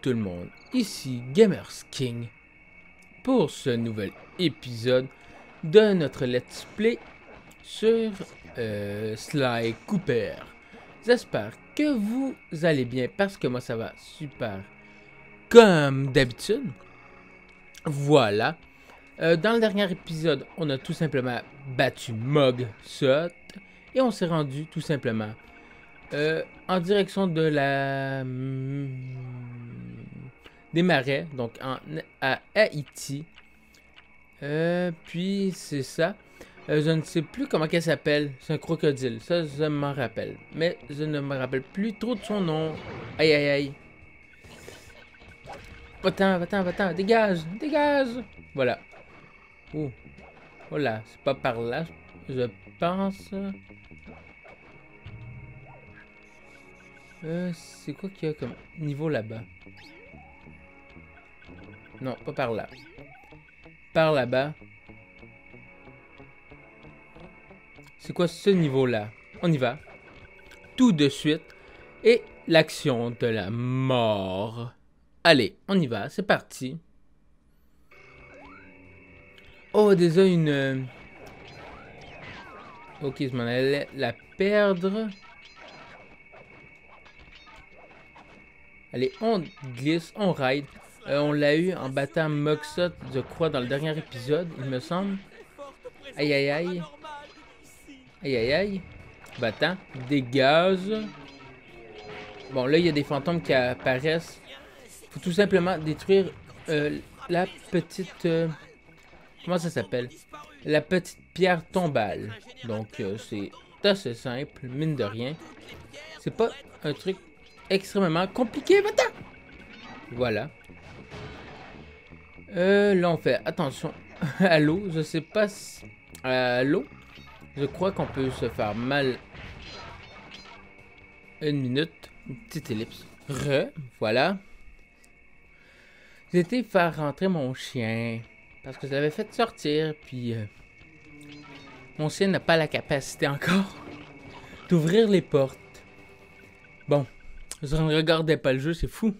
tout le monde, ici Gamers King pour ce nouvel épisode de notre Let's Play sur euh, Sly Cooper. J'espère que vous allez bien parce que moi ça va super comme d'habitude. Voilà. Euh, dans le dernier épisode, on a tout simplement battu Mog Sot et on s'est rendu tout simplement euh, en direction de la des marais, donc en, à Haïti. Euh, puis c'est ça. Euh, je ne sais plus comment qu'elle s'appelle. C'est un crocodile. Ça, je m'en rappelle. Mais je ne me rappelle plus trop de son nom. Aïe aïe aïe. Va-t'en, va-t'en, va-t'en. Dégage, dégage. Voilà. Oh. Voilà, c'est pas par là, je pense. Euh, c'est quoi qu'il y a comme niveau là-bas? Non, pas par là. Par là-bas. C'est quoi ce niveau-là? On y va. Tout de suite. Et l'action de la mort. Allez, on y va. C'est parti. Oh, déjà une... Ok, je m'en allais la perdre. Allez, on glisse, on ride. Euh, on l'a eu en battant Moxot, je crois, dans le dernier épisode, il me semble. Aïe, aïe, aïe. Aïe, aïe, aïe. Battant. Dégage. Bon, là, il y a des fantômes qui apparaissent. faut tout simplement détruire euh, la petite... Euh, comment ça s'appelle? La petite pierre tombale. Donc, c'est assez simple, mine de rien. C'est pas un truc extrêmement compliqué, maintenant. Voilà. Euh, là, on fait attention à l'eau. Je sais pas si... À l'eau. Je crois qu'on peut se faire mal. Une minute. Une petite ellipse. Re. Voilà. J'ai été faire rentrer mon chien. Parce que je l'avais fait sortir. Puis... Euh, mon chien n'a pas la capacité encore d'ouvrir les portes. Bon. Je ne regardais pas le jeu, c'est fou.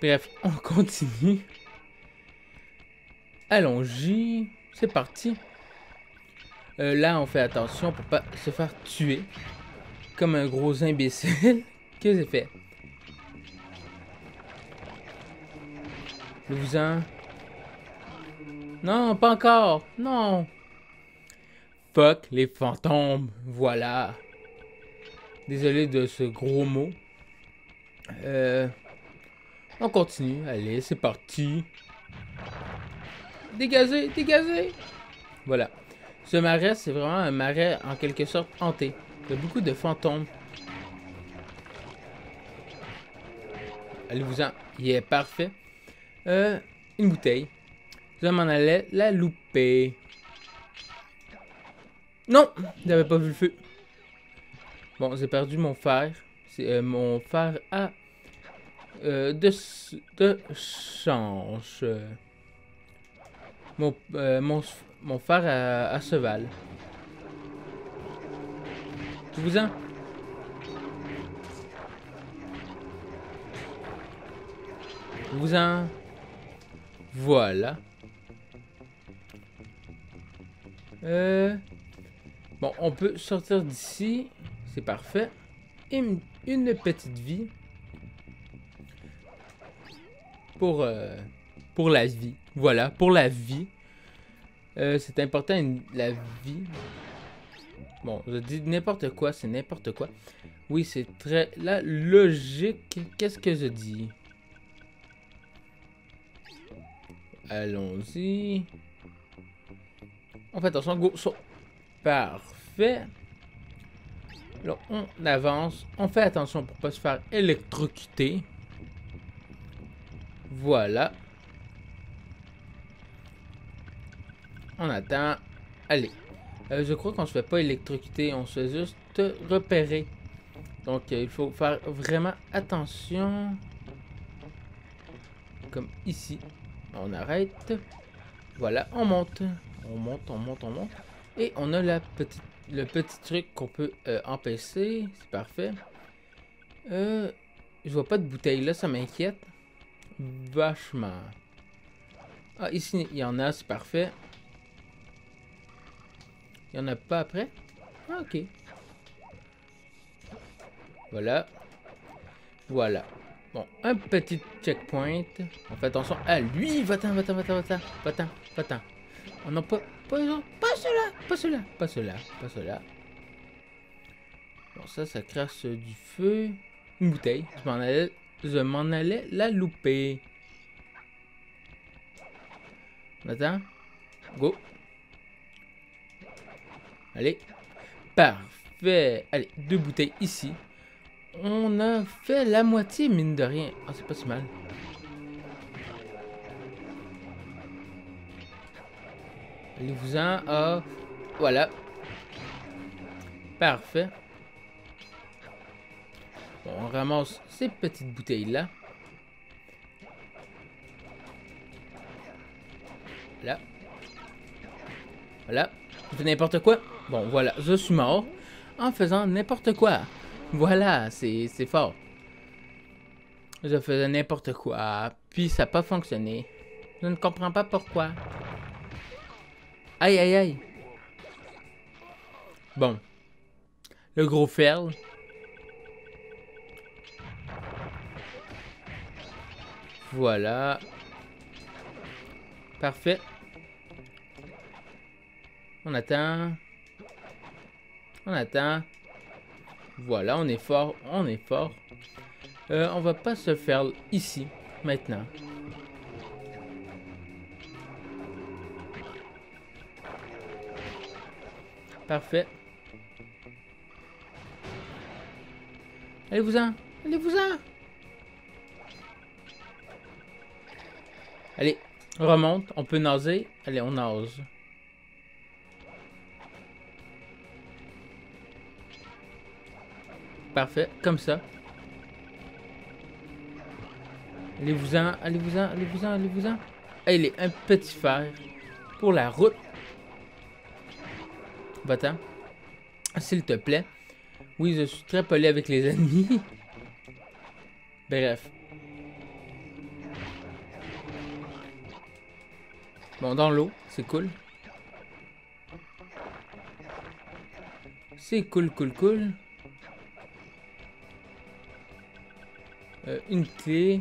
Bref, on continue. Allons-y. C'est parti. Euh, là, on fait attention pour pas se faire tuer. Comme un gros imbécile. Que j'ai fait? vous en... Non, pas encore. Non. Fuck les fantômes. Voilà. Désolé de ce gros mot. Euh, on continue. Allez, c'est parti. Dégagez, dégagez. Voilà. Ce marais, c'est vraiment un marais en quelque sorte hanté. Il y a beaucoup de fantômes. Allez-vous-en. Il est parfait. Euh, une bouteille. Je m'en allais la louper. Non, j'avais pas vu le feu. Bon, j'ai perdu mon fer. C'est euh, mon fer à euh, de, de change. Mon, euh, mon, fer à, cheval. Tu vous en? Vous en? Voilà. Euh... Bon, on peut sortir d'ici. C'est parfait. Une, une, petite vie. Pour, euh, pour la vie. Voilà, pour la vie. Euh, c'est important, la vie. Bon, je dis n'importe quoi, c'est n'importe quoi. Oui, c'est très... La logique, qu'est-ce que je dis? Allons-y. On fait attention, go, so. Parfait. On avance. On fait attention pour pas se faire électrocuter. Voilà. On attend. Allez. Euh, je crois qu'on se fait pas électrocuter. On se fait juste repérer. Donc, euh, il faut faire vraiment attention. Comme ici. On arrête. Voilà, on monte. On monte, on monte, on monte. Et on a la petite le petit truc qu'on peut euh, empêcher. C'est parfait. Je vois pas de bouteille là, ça m'inquiète. Vachement. Ah, ici, il y en a, c'est parfait. Il y en a pas après? Ah, ok. Voilà. Voilà. Bon, un petit checkpoint. On fait attention à lui. Va-t'en, va-t'en, va-t'en, va-t'en. Va-t'en, va-t'en. On n'a pas... Pas, pas cela, pas cela, pas cela, pas cela. Bon, ça, ça crasse du feu. Une bouteille. Je m'en allais, je m'en allais la louper. Attends. Go. Allez. Parfait. Allez, deux bouteilles ici. On a fait la moitié, mine de rien. Ah, c'est pas si mal. Allez-vous-en. Ah, voilà. Parfait. Bon, on ramasse ces petites bouteilles-là. Là. Voilà. Je fais n'importe quoi. Bon, voilà. Je suis mort en faisant n'importe quoi. Voilà, c'est fort. Je faisais n'importe quoi. Puis ça n'a pas fonctionné. Je ne comprends pas pourquoi. Aïe, aïe, aïe. Bon. Le gros ferle. Voilà. Parfait. On attend. On attend. Voilà, on est fort. On est fort. Euh, on va pas se faire ici, maintenant. Parfait. Allez-vous-en. Allez-vous-en. Allez, remonte. On peut naser. Allez, on nase. Parfait, comme ça. Allez-vous-en, allez-vous-en, allez-vous-en, allez-vous-en. Allez, un petit fer pour la route. Va-t'en. S'il te plaît. Oui, je suis très poli avec les ennemis. Bref. Bon, dans l'eau, c'est cool. C'est cool, cool, cool. Euh, une clé.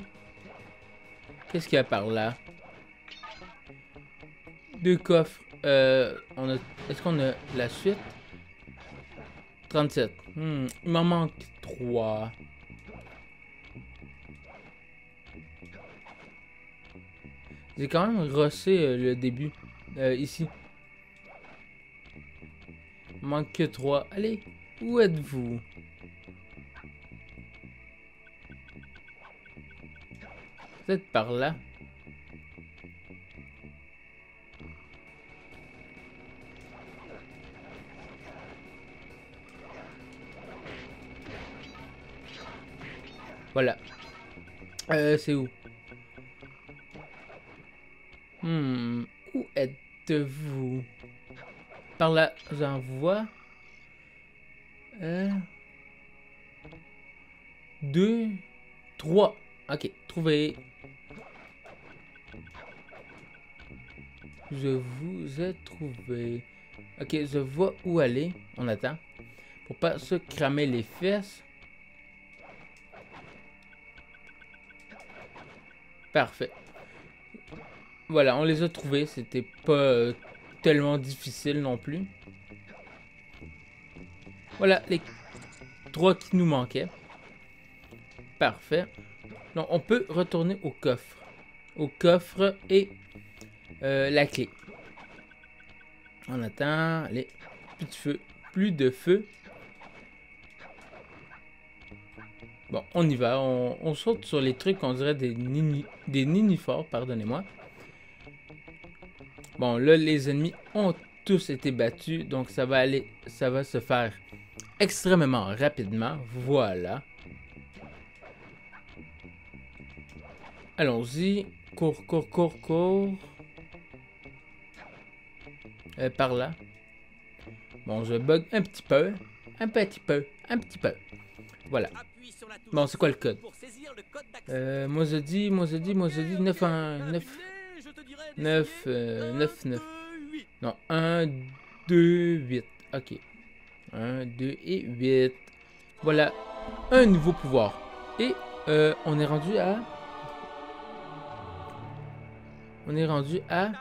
Qu'est-ce qu'il y a par là? Deux coffres. Euh, on a... Est-ce qu'on a la suite? 37. Hmm, il m'en manque 3. J'ai quand même rossé euh, le début. Ici. Il manque que 3. Allez, où êtes-vous? Peut-être par là. Voilà. Euh, c'est où? Hmm, où êtes-vous? Par là, j'en vois. Euh... Deux, trois. Ok, trouvé. Je vous ai trouvé. Ok, je vois où aller. On attend. Pour pas se cramer les fesses. Parfait. Voilà, on les a trouvés. C'était pas euh, tellement difficile non plus. Voilà, les trois qui nous manquaient. Parfait. Donc, on peut retourner au coffre. Au coffre et euh, la clé. On attend. Allez, plus de feu. Plus de feu. Bon, on y va. On, saute sur les trucs, on dirait des, nini, des ninifores, pardonnez-moi. Bon, là, les ennemis ont tous été battus, donc ça va aller, ça va se faire extrêmement rapidement. Voilà. Allons-y. Cours, cours, cours, cours. Euh, par là. Bon, je bug un petit peu. Un petit peu. Un petit peu. Voilà. Bon, c'est quoi le code? euh, Moi je dis, moi je dis, moi je dis 9 1 9 9 9 9 Non, 1 2 8. OK. 1 2 et 8. Voilà un nouveau pouvoir. Et euh, on est rendu à On est rendu à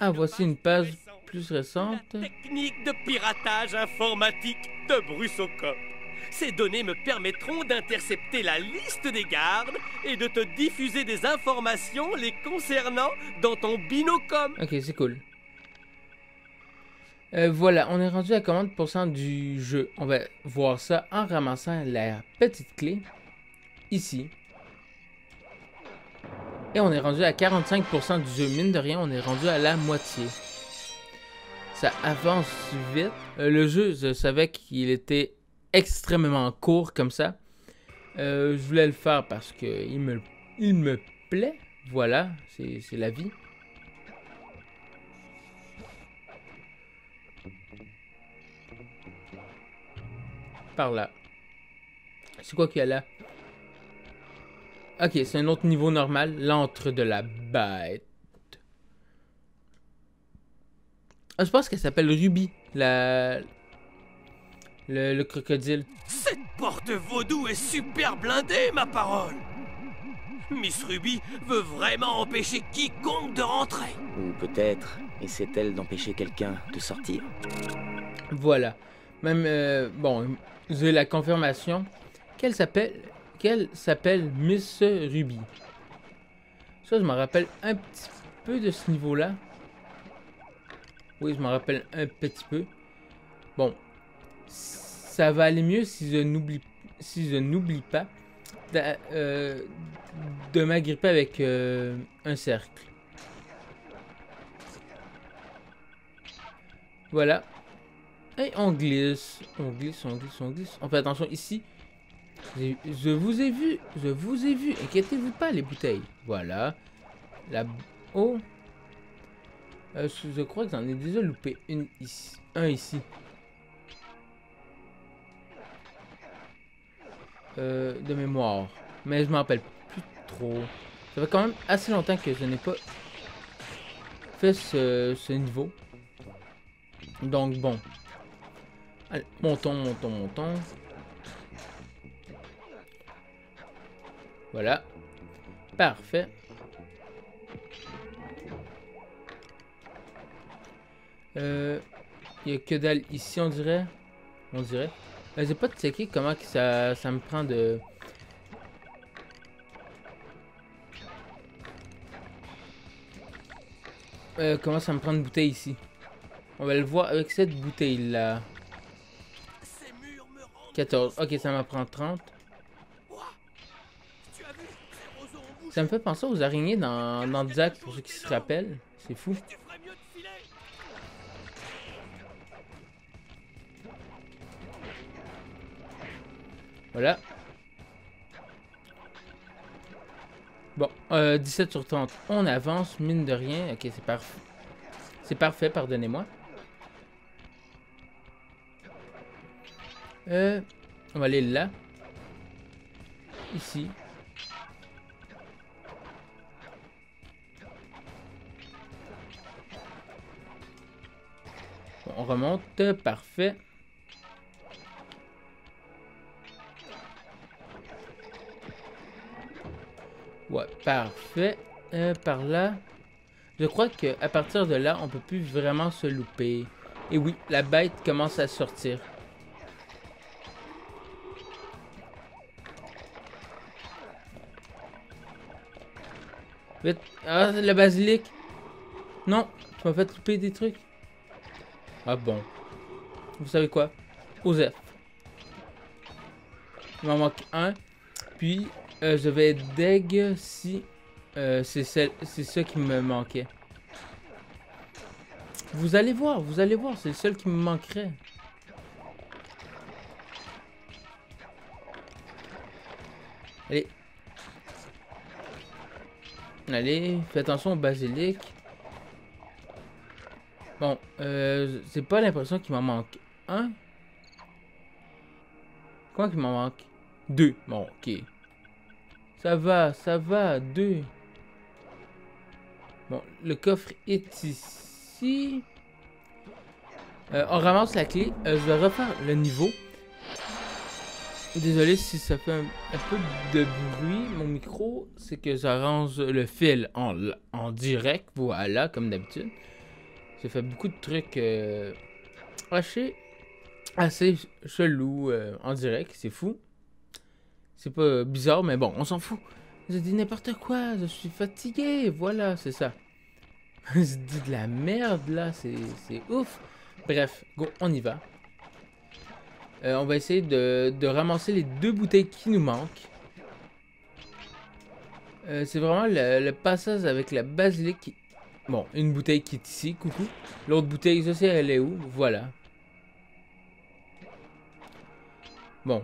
Ah, voici une page plus récente. technique de piratage informatique de Brussocop. Ces données me permettront d'intercepter la liste des gardes et de te diffuser des informations les concernant dans ton binocom. Ok, c'est cool. Euh, voilà, on est rendu à 40% du jeu. On va voir ça en ramassant la petite clé ici. Et on est rendu à 45% du jeu. Mine de rien, on est rendu à la moitié. Ça avance vite. Euh, le jeu, je savais qu'il était extrêmement court comme ça. Euh, je voulais le faire parce que il me, il me plaît. Voilà, c'est la vie. Par là. C'est quoi qu'il y a là? Ok, c'est un autre niveau normal. L'entre de la bête. Ah, je pense qu'elle s'appelle Ruby, la, le, crocodile. Cette porte vaudou est super blindée, ma parole Miss Ruby veut vraiment empêcher quiconque de rentrer. Ou peut-être essaie-t-elle d'empêcher quelqu'un de sortir. Voilà. Même, euh, bon, j'ai la confirmation qu'elle s'appelle qu'elle s'appelle Miss Ruby. Ça, je me rappelle un petit peu de ce niveau-là. Oui, je me rappelle un petit peu. Bon, ça va aller mieux si je n'oublie si je n'oublie pas de, euh, de m'agripper avec euh, un cercle. Voilà. Et on glisse, on glisse, on glisse, on glisse. On fait attention ici. Je vous ai vu, je vous ai vu. Inquiétez-vous pas les bouteilles. Voilà. La... Oh. Euh, je crois que j'en ai déjà loupé ici. Un ici. Euh, de mémoire. Mais je m'en rappelle plus trop. Ça fait quand même assez longtemps que je n'ai pas fait ce, niveau. Donc bon. Allez, montons, montons, montons. Voilà. Parfait. Euh, il y a que dalle ici, on dirait. On dirait. Euh, j'ai pas checké comment que ça, ça me prend de... Euh, comment ça me prend une bouteille ici. On va le voir avec cette bouteille là. 14. Ok, ça m'en prend 30. Ça me fait penser aux araignées dans, dans Zack, pour ceux qui se rappellent. C'est fou. Voilà. Bon, 17 euh, sur 30. On avance, mine de rien. Ok, c'est parfait. C'est parfait, pardonnez-moi. Euh, on va aller là. Ici. on remonte, parfait. Parfait. Euh, par là. Je crois que à partir de là, on peut plus vraiment se louper. Et oui, la bête commence à sortir. Vite. Ah, le basilic. Non, tu m'as fait louper des trucs. Ah bon. Vous savez quoi? Osef. Il m'en manque un. Puis, euh, je vais deg si euh, c'est ça qui me manquait. Vous allez voir, vous allez voir, c'est le seul qui me manquerait. Allez. Allez, fais attention au basilic. Bon, euh, c'est pas l'impression qu'il m'en manque un. Quoi qu'il m'en manque? Deux. Bon, ok. Ça va, ça va. Deux. Bon, le coffre est ici. Euh, on ramasse la clé. Euh, je vais refaire le niveau. Désolé si ça fait un, peu de bruit. Mon micro, c'est que j'arrange le fil en, en direct. Voilà, comme d'habitude. J'ai fait beaucoup de trucs euh, assez chelou euh, en direct. C'est fou. C'est pas bizarre, mais bon, on s'en fout. Je dis n'importe quoi. Je suis fatigué. Voilà, c'est ça. je dis de la merde là. C'est ouf. Bref, go, on y va. Euh, on va essayer de, ramasser les deux bouteilles qui nous manquent. Euh, c'est vraiment le, passage avec la basilique. Bon, une bouteille qui est ici, coucou. L'autre bouteille, je sais, elle est où. Voilà. Bon.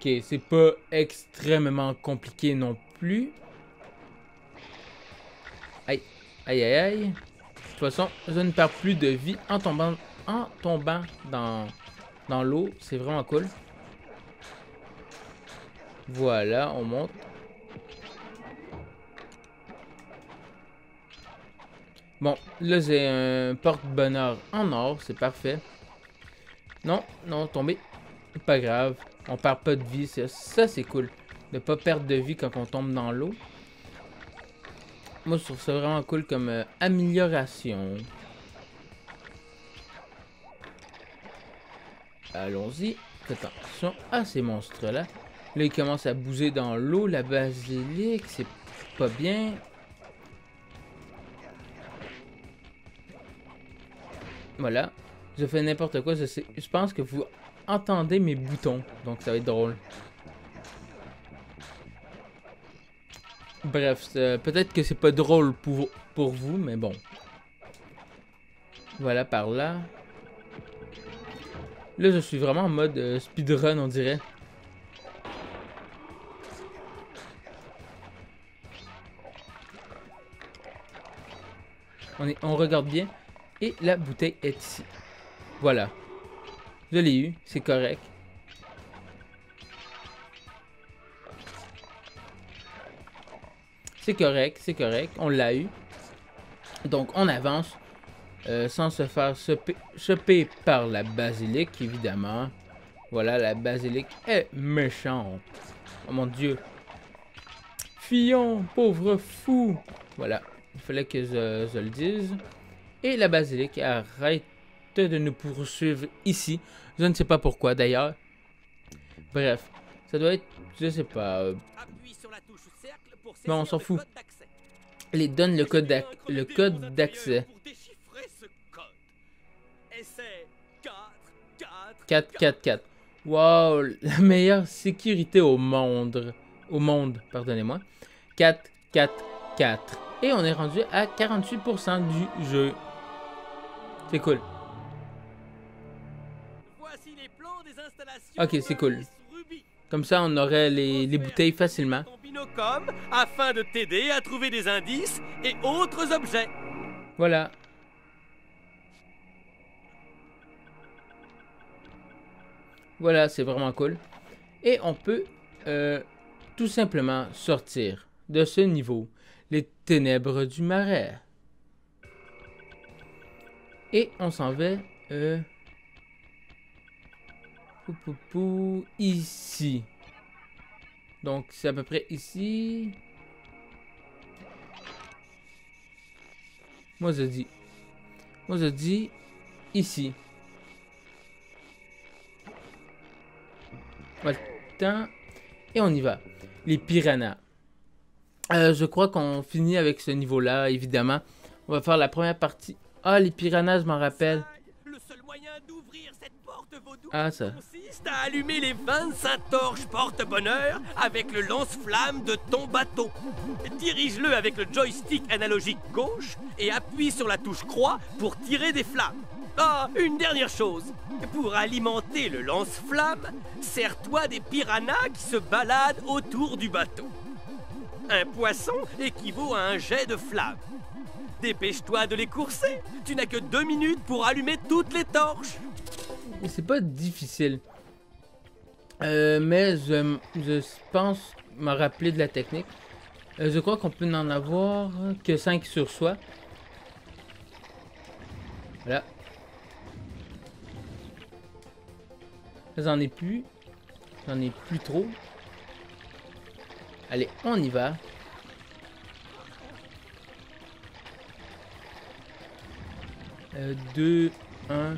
Ok, c'est pas extrêmement compliqué non plus. Aïe. Aïe, aïe, aïe. De toute façon, je ne perds plus de vie en tombant, en tombant dans dans l'eau. C'est vraiment cool. Voilà, on monte. Bon, là j'ai un porte-bonheur en or, c'est parfait. Non, non, tomber. Pas grave, on perd pas de vie, ça c'est cool. De pas perdre de vie quand on tombe dans l'eau. Moi je trouve ça vraiment cool comme euh, amélioration. Allons-y. Attention à ces monstres-là. Là, ils commencent à bouger dans l'eau. La basilique, c'est pas bien. Voilà. Je fais n'importe quoi. Je, pense que vous entendez mes boutons. Donc, ça va être drôle. Bref, peut-être que c'est pas drôle pour, vous, mais bon. Voilà, par là. Là, je suis vraiment en mode euh, speedrun, on dirait. On regarde bien. Et la bouteille est ici. Voilà. Je l'ai eu, c'est correct. C'est correct, c'est correct. On l'a eu. Donc, on avance. Euh, sans se faire choper par la basilique, évidemment. Voilà, la basilique est méchante. Oh mon dieu. Fillon, pauvre fou. Voilà, il fallait que je, le dise. Et la basilique arrête de nous poursuivre ici. Je ne sais pas pourquoi d'ailleurs. Bref, ça doit être, je sais pas. Euh, bon, on s'en fout. Les donne le code d'accès. 4, 4, 4. Wow, la meilleure sécurité au monde. Au monde, pardonnez-moi. 4, 4, 4. Et on est rendu à 48% du jeu. C'est cool. Ok, c'est cool. Comme ça, on aurait les, les bouteilles facilement. afin de t'aider à trouver des indices et autres objets. Voilà. Voilà, c'est vraiment cool. Et on peut euh, tout simplement sortir de ce niveau les ténèbres du marais. Et on s'en va euh, ici. Donc c'est à peu près ici. Moi je dis. Moi je dis ici. Et on y va. Les piranhas. Euh, je crois qu'on finit avec ce niveau-là, évidemment. On va faire la première partie. Ah, les piranhas, je m'en rappelle. Ah, ça. consiste à allumer les 25 torches porte-bonheur avec le lance-flamme de ton bateau. Dirige-le avec le joystick analogique gauche et appuie sur la touche croix pour tirer des flammes. Ah, une dernière chose. Pour alimenter le lance-flamme, sers-toi des piranhas qui se baladent autour du bateau. Un poisson équivaut à un jet de flamme. Dépêche-toi de les courser. Tu n'as que deux minutes pour allumer toutes les torches. C'est pas difficile. Euh, mais je, je pense me rappeler de la technique. Euh, je crois qu'on peut n'en avoir que 5 sur soi. Voilà. J'en ai plus. J'en ai plus trop. Allez, on y va. Euh, 2, 1.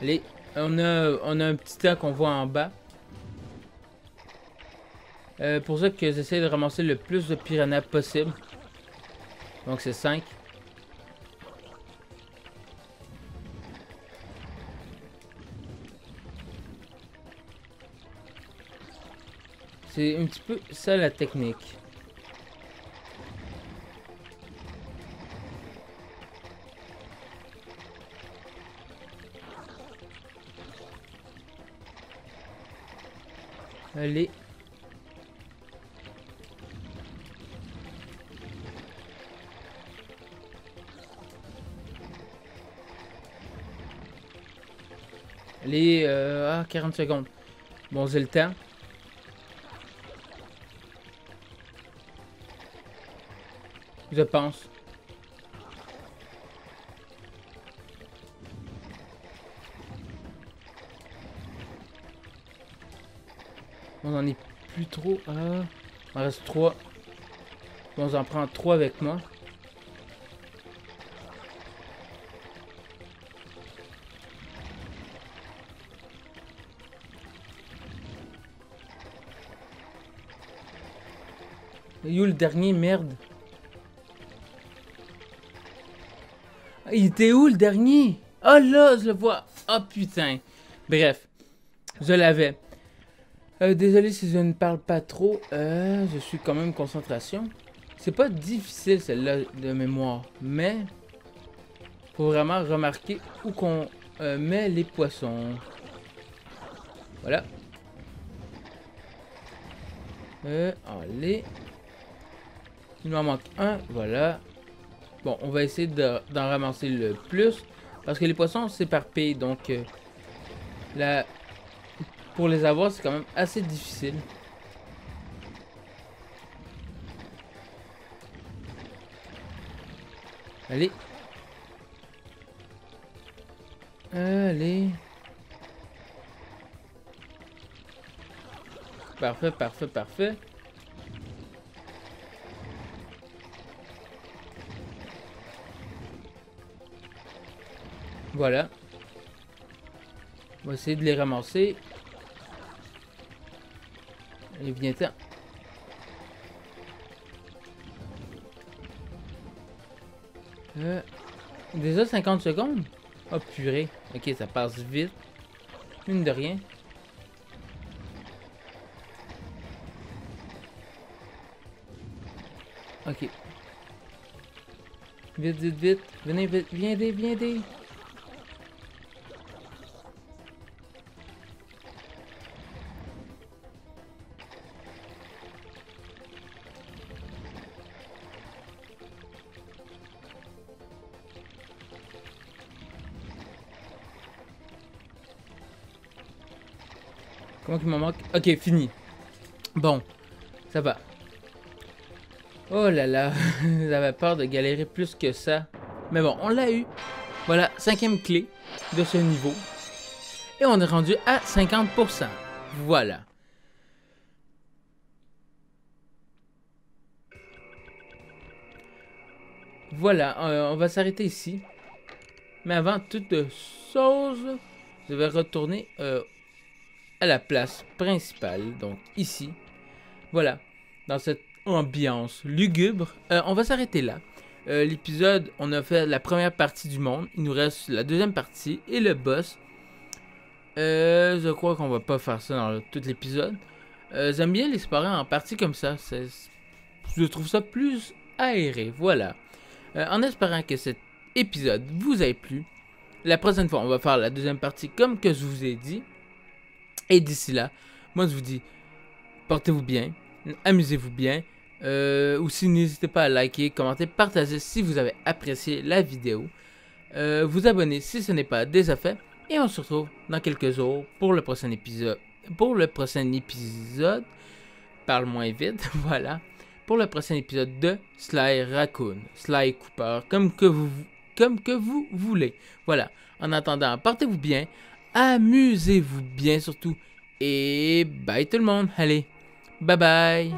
Allez, on a, on a un petit temps qu'on voit en bas. Euh, pour ça que j'essaie de ramasser le plus de piranhas possible. Donc c'est 5. C'est un petit peu ça la technique. Allez. Allez, euh, ah, 40 secondes. Bon, j'ai le temps. Je pense. On en est plus trop. Il en reste 3. Bon, j'en prends 3 avec moi. Il où le dernier, merde? Ah, Il était où le dernier? Oh là, je le vois. Oh putain. Bref, je l'avais. Euh, désolé si je ne parle pas trop. Euh, je suis quand même concentration. C'est pas difficile celle-là de mémoire, mais faut vraiment remarquer où qu'on euh, met les poissons. Voilà. Euh, allez. Il m'en manque un, voilà. Bon, on va essayer de- d'en ramasser le plus. Parce que les poissons s'éparpillent, donc... euh, la... Pour les avoir, c'est quand même assez difficile. Allez. Allez. Parfait, parfait, parfait. Voilà. On va essayer de les ramasser. Et viens-t'en. Euh, déjà 50 secondes? Oh purée. Ok, ça passe vite. Une de rien. Ok. Vite, vite, vite. Venez, vite. Viens, viens, viens. Qu'il m'en manque Ok, fini. Bon, ça va. Oh là là, j'avais peur de galérer plus que ça. Mais bon, on l'a eu. Voilà, cinquième clé de ce niveau. Et on est rendu à 50%. Voilà. Voilà, euh, on va s'arrêter ici. Mais avant toute chose, je vais retourner euh, à la place principale, donc ici. Voilà, dans cette ambiance lugubre. Euh, on va s'arrêter là. Euh, L'épisode, on a fait la première partie du monde. Il nous reste la deuxième partie et le boss. Euh, je crois qu'on va pas faire ça dans tout l'épisode. J'aime bien les en parties comme ça. Je trouve ça plus aéré. Voilà. En espérant que cet épisode vous ait plu. La prochaine fois, on va faire la deuxième partie comme que je vous ai dit. Et d'ici là, moi je vous dis, portez-vous bien, amusez-vous bien. Euh, aussi, n'hésitez pas à liker, commenter, partager si vous avez apprécié la vidéo. euh, vous abonner si ce n'est pas déjà fait. Et on se retrouve dans quelques jours pour le prochain épisode. Pour le prochain épisode, parle moins vite, voilà. Pour le prochain épisode de Sly Raccoon, Sly Cooper, comme comme que vous voulez. Voilà. En attendant, portez-vous bien, amusez-vous bien surtout. Et bye tout le monde. Allez, bye bye.